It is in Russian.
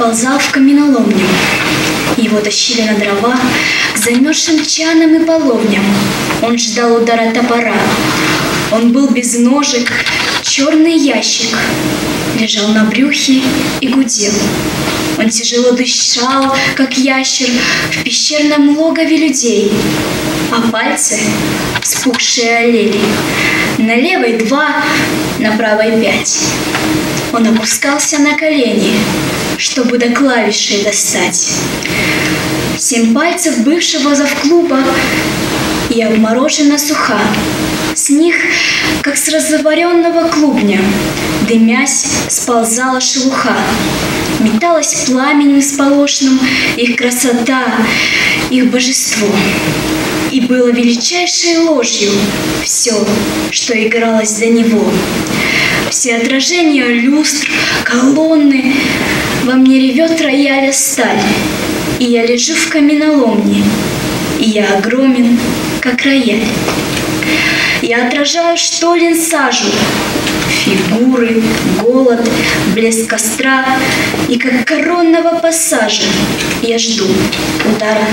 сползал в каменоломню. Его тащили на дрова к замерзшим чанам и половням. Он ждал удара топора. Он был без ножек, черный ящик. Лежал на брюхе и гудел. Он тяжело дышал, как ящер, в пещерном логове людей. А пальцы, спухшие олели, на левой два, на правой пять. Он опускался на колени, чтобы до клавишей достать. Семь пальцев бывшего завклуба и обморожена суха. С них, как с разоваренного клубня, дымясь, сползала шелуха. Металась пламенем сполошным их красота, их божество. Было величайшей ложью все, что игралось за него. Все отражения люстр, колонны, во мне ревет рояля сталь. И я лежу в каменоломне, и я огромен, как рояль. Я отражаю штолен сажу, фигуры, голод, блеск костра, и как коронного пассажа я жду удара